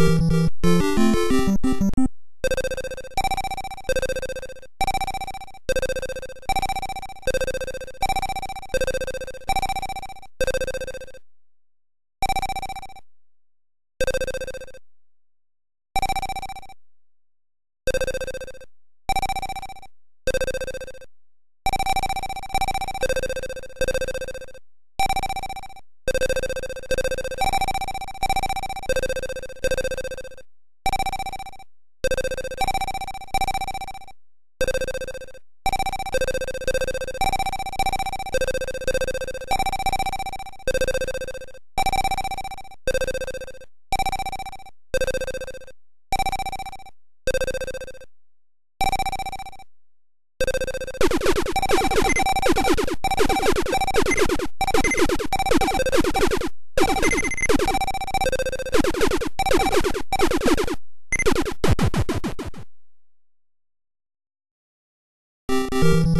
you. you